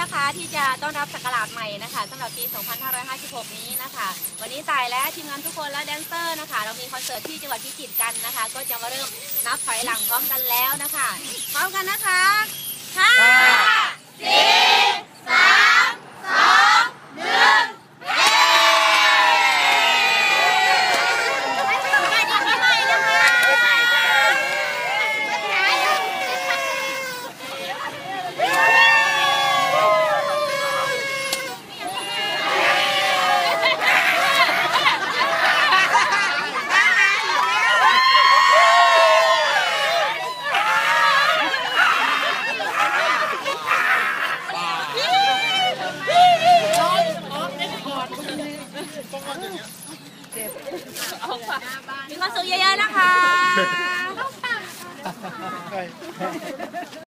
นะคะ ที่จะต้อนรับสักราชใหม่นะคะสำหรับปี 2556 นี้นะคะ วันนี้ตายและทีมงานทุกคนและแดนเซอร์นะคะ เรามีคอนเสิร์ตที่จังหวัดพิจิตรกันนะคะ ก็จะมาเริ่มนับถอยหลังพร้อมกันแล้วนะคะพร้อมกันนะคะห้าสี่สามสองหนึ่ง มีความสุขเยอะๆนะคะ